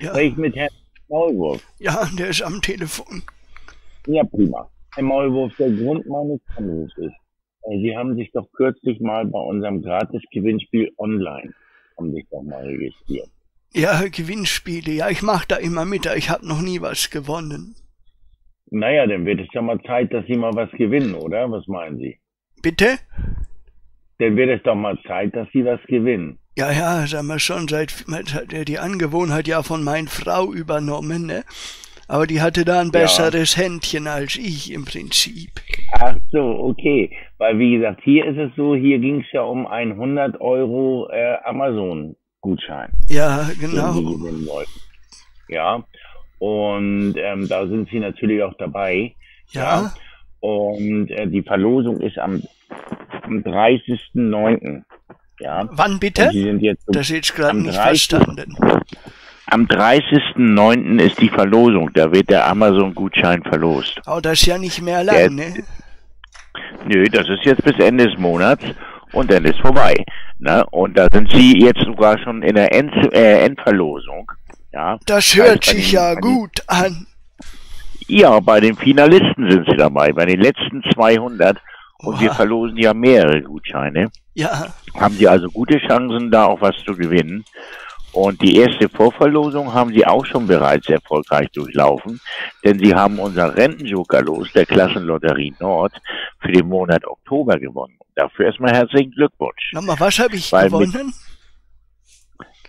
Ja. Spreche ich mit Herrn Maulwurf? Ja, der ist am Telefon. Ja, prima. Herr Maulwurf, der Grund meines Anrufs ist, äh, Sie haben sich doch kürzlich mal bei unserem Gratis-Gewinnspiel online, haben sich doch mal registriert. Ja, Gewinnspiele. Ja, ich mach da immer mit, ich habe noch nie was gewonnen. Naja, dann wird es ja mal Zeit, dass Sie mal was gewinnen, oder? Was meinen Sie? Bitte? Dann wird es doch mal Zeit, dass Sie was gewinnen. Ja, ja, sagen wir schon, seit hat er die Angewohnheit ja von meiner Frau übernommen, ne? Aber die hatte da ein besseres Händchen als ich im Prinzip. Ach so, okay. Weil, wie gesagt, hier ist es so, hier ging es ja um einen 100 Euro äh, Amazon-Gutschein. Ja, genau. Ja. Und ähm, da sind Sie natürlich auch dabei. Ja, Und äh, die Verlosung ist am, am 30.09. Ja. wann bitte? Sie sind jetzt Das ist gerade nicht 30. verstanden. am 30.09. ist die Verlosung. Da wird der Amazon-Gutschein verlost. Oh, das ist ja nicht mehr lang, ne? Nö, das ist jetzt bis Ende des Monats und dann ist vorbei. Ne? Und da sind Sie jetzt sogar schon in der End, äh, Endverlosung. Ja. Das Also hört bei sich den- ja gut an. Ja, bei den Finalisten sind Sie dabei, bei den letzten 200. Und wir Oha. verlosen ja mehrere Gutscheine. Ja, Haben Sie also gute Chancen, da auch was zu gewinnen. Und die erste Vorverlosung haben Sie auch schon bereits erfolgreich durchlaufen, denn Sie haben unser Rentenjoker-Los der Klassenlotterie Nord für den Monat Oktober gewonnen. Dafür erstmal herzlichen Glückwunsch. nochmal, was habe ich Weil gewonnen?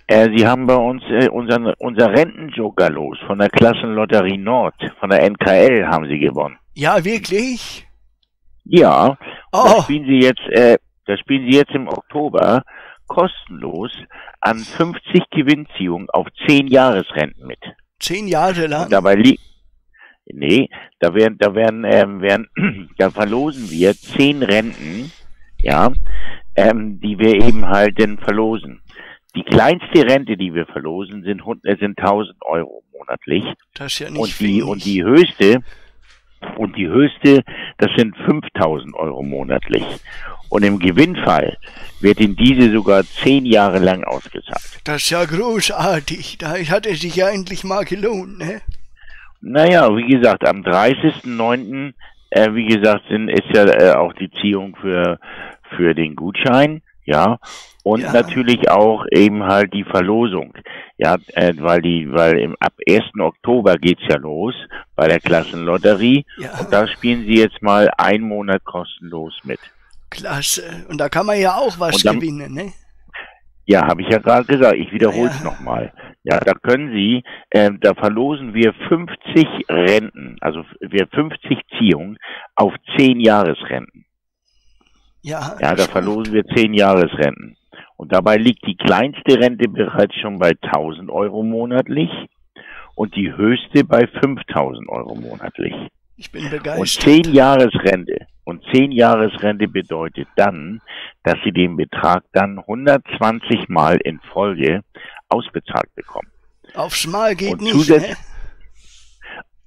Äh, Sie haben bei uns äh, unseren, unser Rentenjoker-Los von der Klassenlotterie Nord, von der NKL haben Sie gewonnen. Ja, wirklich? Ja, Oh, das spielen Sie jetzt, äh, das spielen Sie jetzt im Oktober kostenlos an 50 Gewinnziehungen auf 10 Jahresrenten mit. zehn Jahre Und lang. dabei liegt, nee, da werden, da werden, ähm, werden, da verlosen wir 10 Renten, ja, ähm, die wir eben halt dann verlosen. Die kleinste Rente, die wir verlosen, sind, äh, sind 1000 Euro monatlich. Das ist ja nicht Und die, wenig. und die höchste, und die höchste, das sind 5000 Euro monatlich. Und im Gewinnfall wird in diese sogar zehn Jahre lang ausgezahlt. Das ist ja großartig. Da hat es sich ja endlich mal gelohnt, ne? Naja, wie gesagt, am 30.09., äh, wie gesagt, sind, ist ja äh, auch die Ziehung für, für den Gutschein, ja. Und Ja. natürlich auch eben halt die Verlosung. Ja, äh, weil die, weil im, ab 1. Oktober geht's ja los bei der Klassenlotterie. Ja, Und da spielen Sie jetzt mal einen Monat kostenlos mit. klasse. Und da kann man ja auch was dann- gewinnen, ne? Ja, habe ich ja gerade gesagt. Ich wiederhole es Ja. nochmal. Ja, da können Sie, ähm, da verlosen wir 50 Renten, also wir 50 Ziehungen auf 10 Jahresrenten. Ja, Ja, da verlosen wir 10 Jahresrenten. Und dabei liegt die kleinste Rente bereits schon bei 1000 Euro monatlich und die höchste bei 5000 Euro monatlich. Ich bin Und begeistert. 10 Jahresrente. Und 10 Jahresrente bedeutet dann, dass Sie den Betrag dann 120 Mal in Folge ausbezahlt bekommen. Aufs Mal geht Und nicht, ne?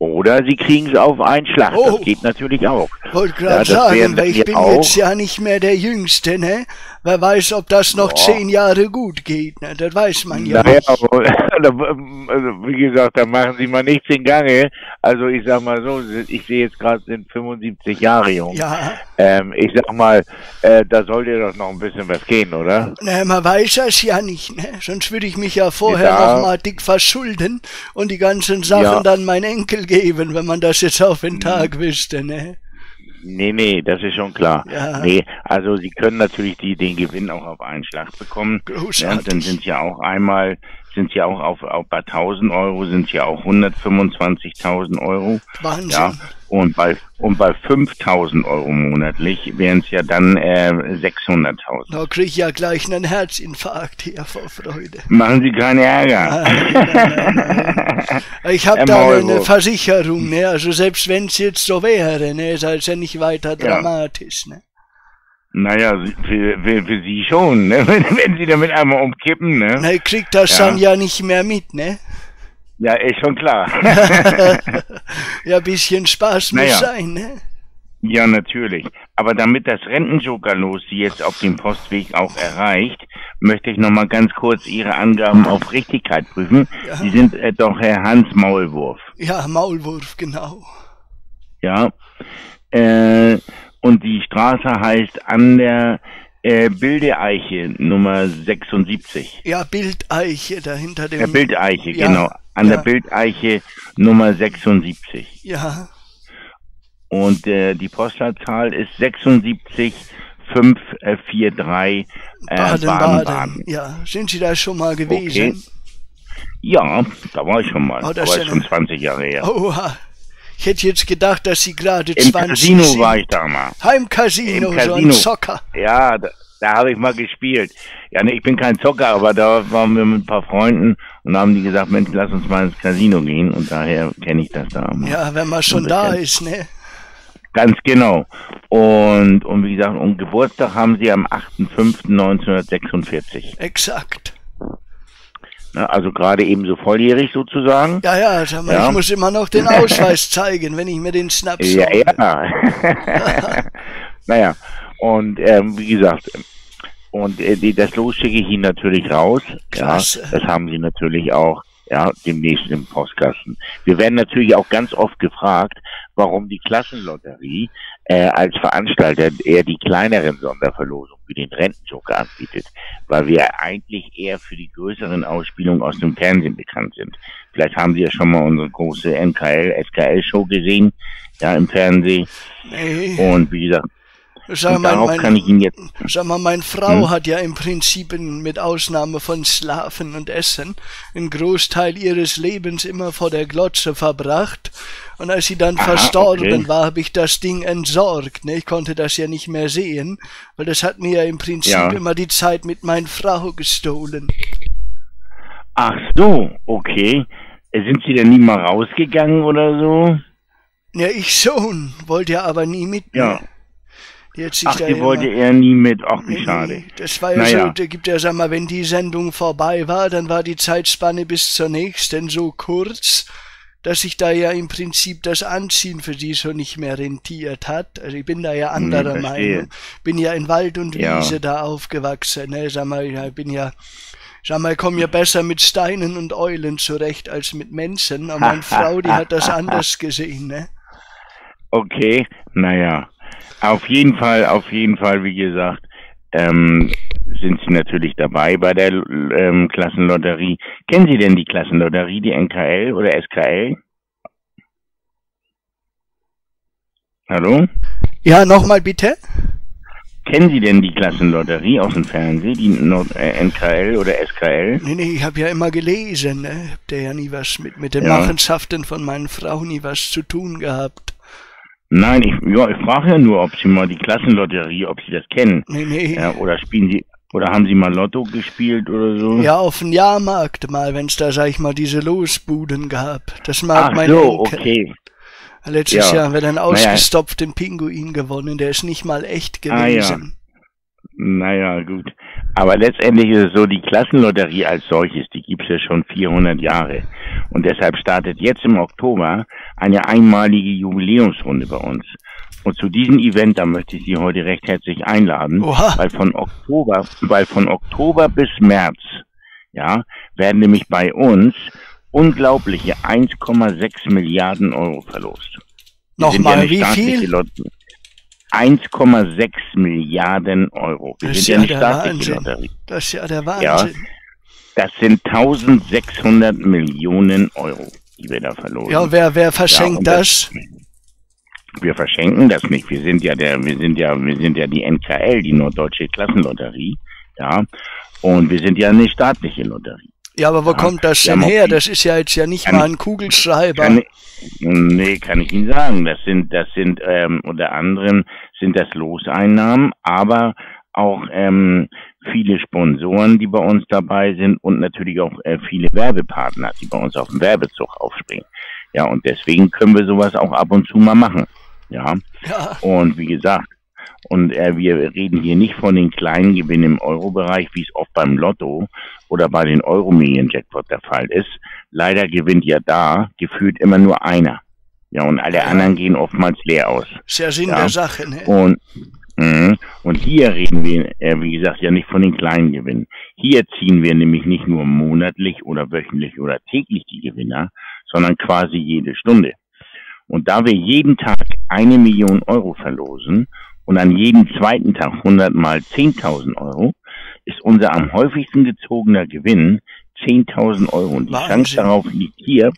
Oder Sie kriegen es auf einen Schlag. Oh. Das geht natürlich auch. Wollte Ja, gerade das sagen, weil ich bin auch. jetzt ja nicht mehr der Jüngste, ne? Wer weiß, ob das noch Ja. zehn Jahre gut geht, ne? Das weiß man ja Naja, nicht. aber, also, wie gesagt, da machen Sie mal nichts in Gange. Also ich sag mal so, ich sehe jetzt gerade, sind 75 Jahre jung. Ja, Ähm, ich sag mal, äh, da sollte doch noch ein bisschen was gehen, oder? ne, man weiß das ja nicht, ne? Sonst würde ich mich ja vorher Ja. noch mal dick verschulden und die ganzen Sachen Ja. dann mein Enkel geben, wenn man das jetzt auf den Tag wüsste, ne? Nee, nee, das ist schon klar. Ja. Nee, also Sie können natürlich die, den Gewinn auch auf einen Schlag bekommen. Ja, Großartig. dann sind ja auch einmal, sind ja auch auf, auf bei 1000 Euro sind ja auch 125.000 Euro. Wahnsinn. Ja, und bei, und bei 5000 Euro monatlich wären es ja dann äh, 600.000. Da krieg ich ja gleich einen Herzinfarkt hier vor Freude. Machen Sie keine Ärger. Nein, nein, nein, nein. Ich habe da eine Maulwurf. Versicherung, ne? Also selbst wenn es jetzt so wäre, ne, ist halt ja nicht weiter Ja. dramatisch, ne? Naja, für, für, für Sie schon, ne? wenn, wenn Sie damit einmal umkippen. Ne? Na, ich krieg das Ja. dann ja nicht mehr mit, ne? Ja, ist schon klar. Ja, bisschen Spaß Naja. muss sein, ne? Ja, natürlich. Aber damit das Rentenjokerlos Sie jetzt auf dem Postweg auch erreicht, möchte ich nochmal ganz kurz Ihre Angaben auf Richtigkeit prüfen. Ja. Sie sind äh, doch Herr Hans Maulwurf. Ja, Maulwurf, genau. Ja. Äh, und die Straße heißt an der äh, Bildeiche Nummer 76. Ja, Bildeiche, dahinter dem... Ja, Bildeiche, ja, genau. An ja. der Bildeiche Nummer 76. Ja. Und äh, die Postleitzahl ist 76543 äh, Baden-Baden. Ja, sind Sie da schon mal gewesen? Okay. Ja, da war ich schon mal. Oh, das ist schon 20 Jahre her. Oha. Ich hätte jetzt gedacht, dass Sie gerade 20 Im Casino sind. war ich da mal. Heimcasino, Im Casino. so ein Zocker. Ja, da, da habe ich mal gespielt. Ja, ne, ich bin kein Zocker, aber da waren wir mit ein paar Freunden und haben die gesagt, Mensch, lass uns mal ins Casino gehen und daher kenne ich das da. Mal. Ja, wenn man schon da ist, ne? Ganz genau. Und, und wie gesagt, und Geburtstag haben sie am 8.5.1946. Exakt. Na, also gerade eben so volljährig sozusagen. Ja, ja, mal, ja. ich muss immer noch den Ausweis zeigen, wenn ich mir den Schnaps Ja, hole. ja. naja, und ähm, wie gesagt, und äh, das Los schicke ich Ihnen natürlich raus. Klasse. Ja, das haben Sie natürlich auch ja, demnächst im Postkasten. Wir werden natürlich auch ganz oft gefragt, warum die Klassenlotterie äh, als Veranstalter eher die kleineren Sonderverlosungen wie den Rentenjoker anbietet, weil wir eigentlich eher für die größeren Ausspielungen aus dem Fernsehen bekannt sind. Vielleicht haben Sie ja schon mal unsere große NKL, SKL-Show gesehen, ja, im Fernsehen. Und wie gesagt, Sag mal, darauf mein, kann ich ihn jetzt. Sag mal, meine Frau hm? hat ja im Prinzip mit Ausnahme von Schlafen und Essen einen Großteil ihres Lebens immer vor der Glotze verbracht. Und als sie dann Aha, verstorben okay. war, habe ich das Ding entsorgt. Ne? Ich konnte das ja nicht mehr sehen, weil das hat mir ja im Prinzip ja. immer die Zeit mit meiner Frau gestohlen. Ach so, okay. Sind Sie denn nie mal rausgegangen oder so? Ja, ich schon, wollte ja aber nie mit. Ja. Jetzt Ach, die wollte er nie mit. Ach, wie schade. Das war ja naja. so, da gibt ja, sag mal, wenn die Sendung vorbei war, dann war die Zeitspanne bis zur nächsten so kurz, dass sich da ja im Prinzip das Anziehen für die so nicht mehr rentiert hat. Also ich bin da ja hm, anderer hm, Meinung. Bin ja in Wald und Wiese ja. da aufgewachsen. Ne? Sag mal, ich bin ja Sag mal, ich komme ja besser mit Steinen und Eulen zurecht als mit Menschen. Aber meine Frau, die hat das anders gesehen, ne? Okay, naja. Auf jeden Fall, auf jeden Fall, wie gesagt, ähm, sind Sie natürlich dabei bei der ähm, Klassenlotterie. Kennen Sie denn die Klassenlotterie, die NKL oder SKL? Hallo? Ja, nochmal bitte. Kennen Sie denn die Klassenlotterie aus dem Fernsehen, die Nord äh, NKL oder SKL? Nee, nee, ich habe ja immer gelesen, ne? Hab der ja nie was mit, mit den ja. Machenschaften von meinen Frauen nie was zu tun gehabt. Nein, ich, ja, ich frage ja nur, ob Sie mal die Klassenlotterie, ob Sie das kennen. Nee, nee. Ja, oder spielen Sie, oder haben Sie mal Lotto gespielt oder so? Ja, auf dem Jahrmarkt mal, wenn es da, sag ich mal, diese Losbuden gab. Das mag Ach mein so, Enkel. okay. Letztes ja. Jahr haben wir einen ausgestopften naja. Pinguin gewonnen, der ist nicht mal echt gewesen. Ah, ja. Naja, gut. Aber letztendlich ist es so, die Klassenlotterie als solches, die gibt's ja schon 400 Jahre. Und deshalb startet jetzt im Oktober eine einmalige Jubiläumsrunde bei uns. Und zu diesem Event, da möchte ich Sie heute recht herzlich einladen, Oha. weil von Oktober, weil von Oktober bis März, ja, werden nämlich bei uns unglaubliche 1,6 Milliarden Euro verlost. Nochmal, ja wie viel? Lot 1,6 Milliarden Euro. Wir das sind ja, nicht staatliche Lotterie. Das ist ja der Wahnsinn. Ja, das sind 1600 Millionen Euro, die wir da verloren. Ja, wer, wer verschenkt ja, das? das? Wir verschenken das nicht. Wir sind ja der, wir sind ja, wir sind ja die NKL, die Norddeutsche Klassenlotterie, ja. Und wir sind ja eine staatliche Lotterie. Ja, aber wo ja, kommt das denn her? Das ist ja jetzt ja nicht mal ein Kugelschreiber. Kann, nee, kann ich Ihnen sagen. Das sind, das sind ähm, unter anderem sind das Loseinnahmen, aber auch ähm, viele Sponsoren, die bei uns dabei sind und natürlich auch äh, viele Werbepartner, die bei uns auf dem Werbezug aufspringen. Ja, und deswegen können wir sowas auch ab und zu mal machen. Ja. ja. Und wie gesagt, und äh, wir reden hier nicht von den kleinen Gewinnen im Euro-Bereich, wie es oft beim Lotto oder bei den Euro-Million-Jackpot der Fall ist. Leider gewinnt ja da gefühlt immer nur einer. Ja, und alle anderen gehen oftmals leer aus. Sehr Sinn ja. der Sache, ne? Und, mh, und hier reden wir, äh, wie gesagt, ja nicht von den kleinen Gewinnen. Hier ziehen wir nämlich nicht nur monatlich oder wöchentlich oder täglich die Gewinner, sondern quasi jede Stunde. Und da wir jeden Tag eine Million Euro verlosen und an jedem zweiten Tag 100 mal 10.000 Euro, ist unser am häufigsten gezogener Gewinn 10.000 Euro. Und die Wahnsinn. Chance darauf liegt hier,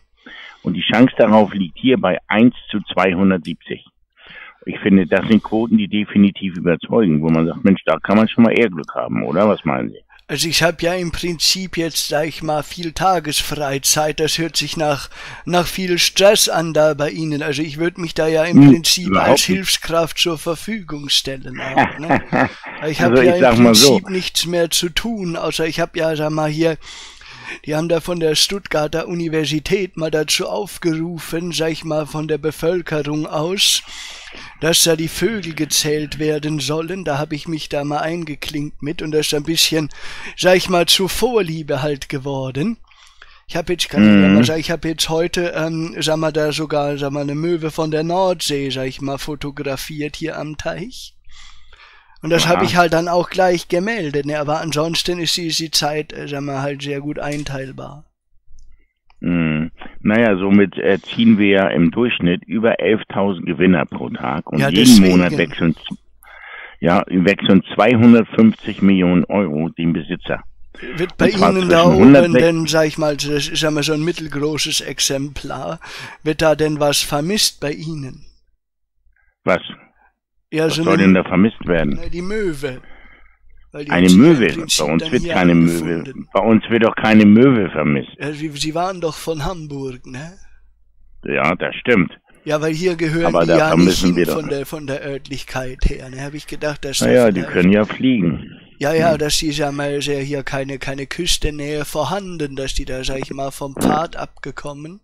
und die Chance darauf liegt hier bei 1 zu 270. Ich finde, das sind Quoten, die definitiv überzeugen, wo man sagt, Mensch, da kann man schon mal eher Glück haben, oder? Was meinen Sie? Also ich habe ja im Prinzip jetzt, sag ich mal, viel Tagesfreizeit. Das hört sich nach, nach viel Stress an da bei Ihnen. Also ich würde mich da ja im hm, Prinzip als Hilfskraft zur Verfügung stellen. Auch, ne? Ich habe also ja im Prinzip so. nichts mehr zu tun, außer ich habe ja, sag mal, hier die haben da von der Stuttgarter Universität mal dazu aufgerufen, sag ich mal, von der Bevölkerung aus, dass da die Vögel gezählt werden sollen. Da habe ich mich da mal eingeklinkt mit und das ist ein bisschen, sag ich mal, zur Vorliebe halt geworden. Ich habe jetzt, kann ich mhm. mal sagen, ich habe jetzt heute, ähm, sag mal, da sogar, sag mal, eine Möwe von der Nordsee, sag ich mal, fotografiert hier am Teich. Und das habe ich halt dann auch gleich gemeldet. Ne? Aber ansonsten ist die, die Zeit, äh, sagen wir, halt sehr gut einteilbar. Naja, somit äh, ziehen wir ja im Durchschnitt über 11.000 Gewinner pro Tag. Und ja, jeden. Monat wechseln, ja, wechseln 250 Millionen Euro den Besitzer. Wird bei Ihnen da oben denn, sag ich mal, das ist ja mal so ein mittelgroßes Exemplar, wird da denn was vermisst bei Ihnen? Was? Ja, Was so soll denn da vermisst werden? Die Möwe. Eine Möwe. Bei uns wird keine Möwe. Bei uns wird auch keine Möwe vermisst. Ja, Sie, Sie waren doch von Hamburg, ne? Ja, das stimmt. Ja, weil hier gehören Aber die ja nicht hin von der, von der Örtlichkeit her. Ne, habe ich gedacht, dass naja, die können ja fliegen. Ja, ja, hm. dass die, sag mal, sehr hier keine, keine Küstennähe vorhanden, dass die da, sag ich mal, vom Pfad abgekommen,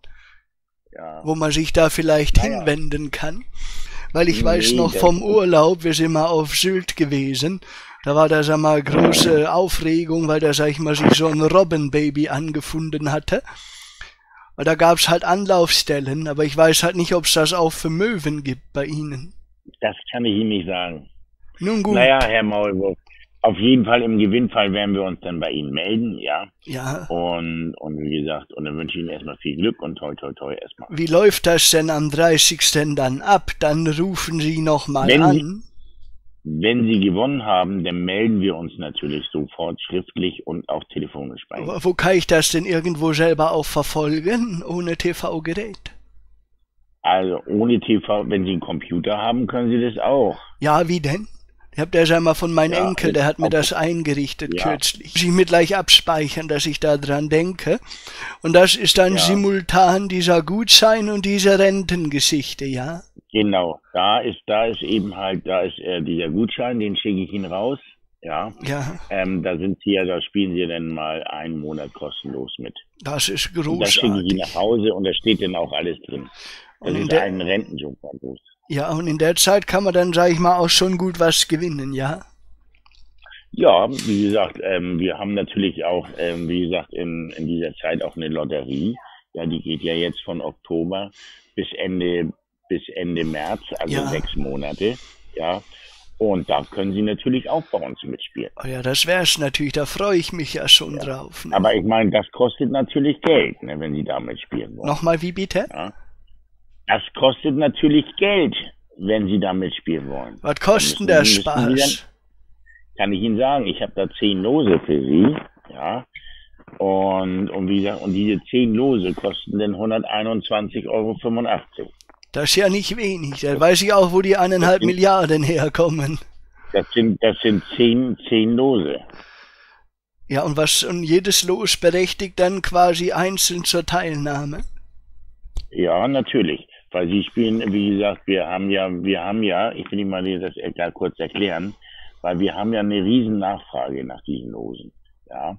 ja. wo man sich da vielleicht naja. hinwenden kann weil ich nee, weiß noch vom Urlaub, wir sind mal auf Sylt gewesen. Da war da, sag mal, große Aufregung, weil da, sag ich mal, sich so ein Robbenbaby angefunden hatte. Und da gab's halt Anlaufstellen, aber ich weiß halt nicht, ob's das auch für Möwen gibt bei Ihnen. Das kann ich Ihnen nicht sagen. Nun gut. Naja, Herr Maulwurf, auf jeden Fall im Gewinnfall werden wir uns dann bei Ihnen melden, ja. Ja. Und, und wie gesagt, und dann wünsche ich Ihnen erstmal viel Glück und toi toi toi erstmal. Wie läuft das denn am 30. dann ab? Dann rufen Sie nochmal an. Wenn Sie gewonnen haben, dann melden wir uns natürlich sofort schriftlich und auch telefonisch bei Ihnen. Wo kann ich das denn irgendwo selber auch verfolgen, ohne TV-Gerät? Also ohne TV, wenn Sie einen Computer haben, können Sie das auch. Ja, wie denn? Ich hab der mal von meinem ja, Enkel, der hat mir das eingerichtet ja. kürzlich. Muss ich mir gleich abspeichern, dass ich da dran denke. Und das ist dann ja. simultan dieser Gutschein und diese Rentengeschichte, ja? Genau, da ist, da ist eben halt, da ist äh, dieser Gutschein, den schicke ich Ihnen raus. Ja. ja. Ähm, da sind Sie ja, da spielen Sie dann mal einen Monat kostenlos mit. Das ist großartig. Und das schicke ich Ihnen nach Hause und da steht dann auch alles drin. Das und ist ein Rentenjungfernbus. Ja, und in der Zeit kann man dann, sag ich mal, auch schon gut was gewinnen, ja? Ja, wie gesagt, ähm, wir haben natürlich auch, ähm, wie gesagt, in, in dieser Zeit auch eine Lotterie. Ja, die geht ja jetzt von Oktober bis Ende, bis Ende März, also ja. sechs Monate. Ja. Und da können Sie natürlich auch bei uns mitspielen. Oh ja, das wär's natürlich, da freue ich mich ja schon ja. drauf. Ne? Aber ich meine, das kostet natürlich Geld, ne, wenn Sie da mitspielen wollen. Nochmal, wie bitte? Ja. Das kostet natürlich Geld, wenn Sie da mitspielen wollen. Was kostet der Spaß? Dann, kann ich Ihnen sagen, ich habe da zehn Lose für Sie, ja. Und, und wie gesagt, und diese zehn Lose kosten dann 121,85 Euro. Das ist ja nicht wenig. Da weiß ich auch, wo die eineinhalb sind, Milliarden herkommen. Das sind, das sind zehn, zehn Lose. Ja, und was, und jedes Los berechtigt dann quasi einzeln zur Teilnahme? Ja, natürlich. Weil sie spielen, wie gesagt, wir haben ja, wir haben ja, ich will Ihnen mal das gar kurz erklären, weil wir haben ja eine riesen Nachfrage nach diesen Losen. Ja.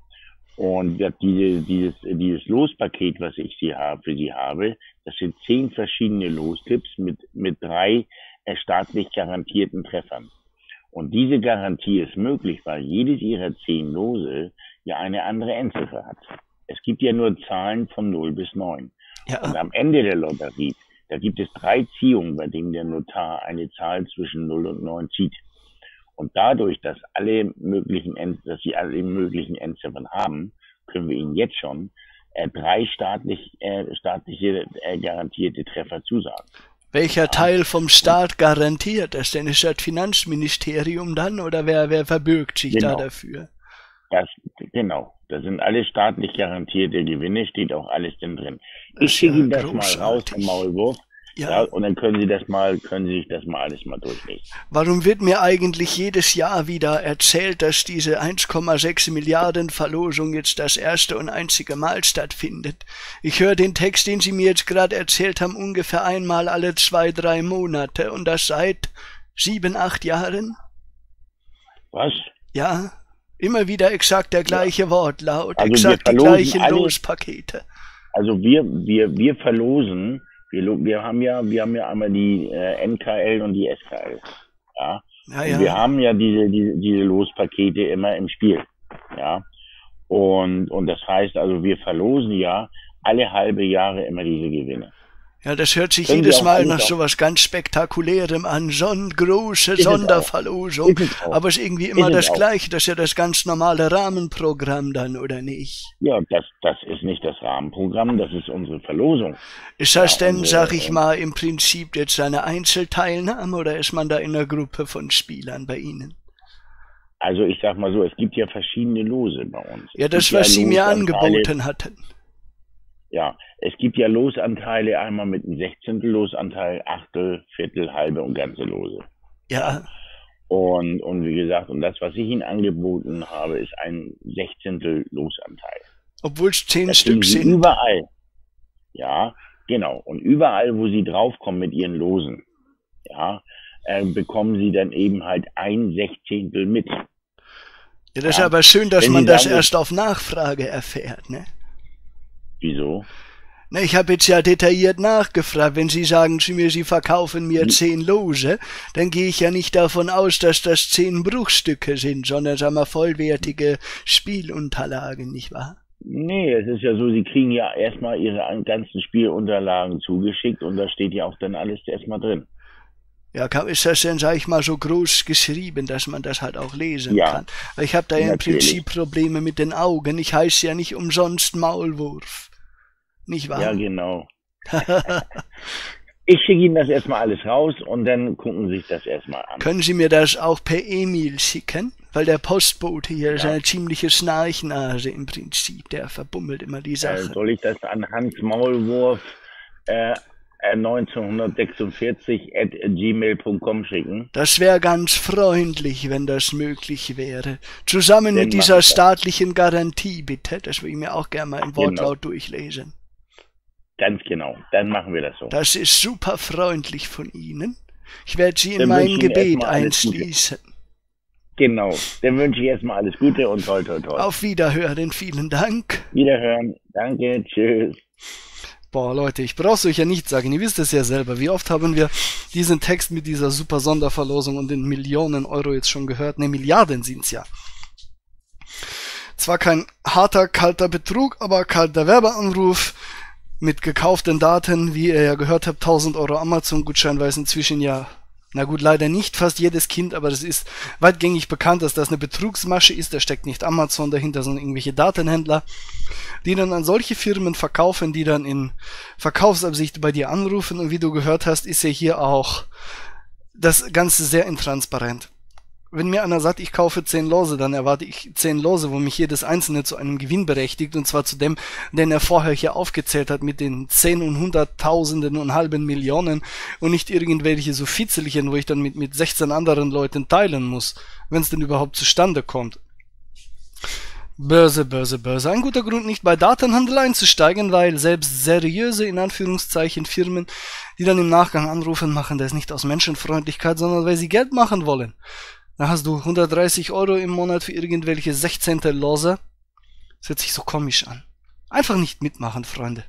Und diese, dieses, dieses Lospaket, was ich sie habe, für sie habe, das sind zehn verschiedene Lostipps mit, mit drei äh, staatlich garantierten Treffern. Und diese Garantie ist möglich, weil jedes ihrer zehn Lose ja eine andere Endziffer hat. Es gibt ja nur Zahlen von 0 bis 9. Ja. Und am Ende der Lotterie Da gibt es drei Ziehungen, bei denen der Notar eine Zahl zwischen 0 und 9 zieht. Und dadurch, dass alle möglichen, End, dass sie alle möglichen Endziffern haben, können wir ihnen jetzt schon äh, drei staatlich, äh, staatliche äh, garantierte Treffer zusagen. Welcher Teil vom Staat garantiert das denn? Ist das Finanzministerium dann oder wer, wer verbürgt sich Genau. da dafür? Das, genau. Das sind alle staatlich garantierte Gewinne, steht auch alles denn drin. Ich schicke Ihnen das mal raus. Herr Maulwurf. Ja. Ja, und dann können Sie das mal, können Sie sich das mal alles mal durchlesen. warum wird mir eigentlich jedes Jahr wieder erzählt, dass diese 1,6 Milliarden Verlosung jetzt das erste und einzige Mal stattfindet? Ich höre den Text, den Sie mir jetzt gerade erzählt haben, ungefähr einmal alle zwei, drei Monate und das seit sieben, acht Jahren? Was? Ja, immer wieder exakt der gleiche Wortlaut, Also wir exakt die gleichen alle- Lospakete. Also wir, wir, wir verlosen, wir, wir haben ja, wir haben ja einmal die äh, NKL und die SKL. Ja. Ja, Und wir ja. haben ja diese, diese, diese Lospakete immer im Spiel. Ja. Und, und das heißt also, wir verlosen ja alle halbe Jahre immer diese Gewinne. Ja, das hört sich jedes Mal nach sowas ganz Spektakulärem an. So eine große Ist. Sonderverlosung. Es. Aber es ist irgendwie immer Ist das. Gleiche. Das ist ja das ganz normale Rahmenprogramm dann, oder nicht? Ja, das, das ist nicht das Rahmenprogramm, das ist unsere Verlosung. Ist das Ja, denn, unsere, sag ich äh, mal, im Prinzip jetzt eine Einzelteilnahme oder ist man da in einer Gruppe von Spielern bei Ihnen? Also ich sag mal so, es gibt ja verschiedene Lose bei uns. Ja, das, was Sie mir angeboten hatten. Ja, es gibt ja Losanteile einmal mit einem Sechzehntel Losanteil, Achtel, Viertel, halbe und ganze Lose. Ja, Und, und wie gesagt, und das, was ich Ihnen angeboten habe, ist ein Sechzehntel Losanteil. obwohl es zehn Das Stück sind. überall. Ja, genau. Und überall, wo Sie draufkommen mit Ihren Losen, ja, äh, bekommen Sie dann eben halt ein Sechzehntel mit. Ja, das ist Ja. aber schön, dass Wenn man Sie das sagen- erst auf Nachfrage erfährt, ne? Wieso? Na, ich habe jetzt ja detailliert nachgefragt. Wenn Sie sagen zu mir, Sie verkaufen Hm. mir zehn Lose, dann gehe ich ja nicht davon aus, dass das zehn Bruchstücke sind, sondern sagen wir vollwertige Spielunterlagen, nicht wahr? Nee, es ist ja so, Sie kriegen ja erstmal Ihre an- ganzen Spielunterlagen zugeschickt und da steht ja auch dann alles erstmal drin. Ja, ist das denn, sag ich mal, so groß geschrieben, dass man das halt auch lesen Ja, kann? Ich habe da ja im. Prinzip Probleme mit den Augen. Ich heiße ja nicht umsonst Maulwurf. Nicht wahr? Ja, genau. Ich schicke Ihnen das erstmal alles raus und dann gucken Sie sich das erstmal an. Können Sie mir das auch per E-Mail schicken? Weil der Postbote hier ist Ja. eine ziemliche Schnarchnase im Prinzip. Der verbummelt immer die Äh, Sache. soll ich das an Hans Maulwurf äh, äh, 1946 at gmail.com schicken? Das wäre ganz freundlich, wenn das möglich wäre. Zusammen Dann mit dieser staatlichen Garantie, bitte. Das will ich mir auch gerne mal im Genau. Wortlaut durchlesen. Ganz genau. Dann machen wir das so. Das ist super freundlich von Ihnen. Ich werde Sie in Dann mein Gebet einschließen. Genau. Dann wünsche ich erstmal alles Gute und toll, toll, toll. Auf Wiederhören, vielen Dank. Wiederhören. Danke. Tschüss. Boah, Leute, ich brauch's euch ja nicht sagen, ihr wisst es ja selber. Wie oft haben wir diesen Text mit dieser super Sonderverlosung und den Millionen Euro jetzt schon gehört? Ne, Milliarden sind's ja. Zwar kein harter, kalter Betrug, aber kalter Werbeanruf mit gekauften Daten, wie ihr ja gehört habt, 1000 Euro Amazon-Gutschein, weil es inzwischen ja, na gut, leider nicht fast jedes Kind, aber das ist weitgängig bekannt, dass das eine Betrugsmasche ist. Da steckt nicht Amazon dahinter, sondern irgendwelche Datenhändler, die dann an solche Firmen verkaufen, die dann in Verkaufsabsicht bei dir anrufen. Und wie du gehört hast, ist ja hier auch das Ganze sehr intransparent. Wenn mir einer sagt, ich kaufe 10 Lose, dann erwarte ich 10 Lose, wo mich jedes einzelne zu einem Gewinn berechtigt, und zwar zu dem, den er vorher hier aufgezählt hat, mit den 10 und Hunderttausenden und halben Millionen und nicht irgendwelche so Fitzelchen, wo ich dann mit, mit 16 anderen Leuten teilen muss, wenn es denn überhaupt zustande kommt. Börse, Börse, Börse. Ein guter Grund, nicht bei Datenhandel einzusteigen, weil selbst seriöse, in Anführungszeichen, Firmen, die dann im Nachgang anrufen, machen das nicht aus Menschenfreundlichkeit, sondern weil sie Geld machen wollen. Da hast du 130 Euro im Monat für irgendwelche 16. Lose. Das hört sich so komisch an. Einfach nicht mitmachen, Freunde.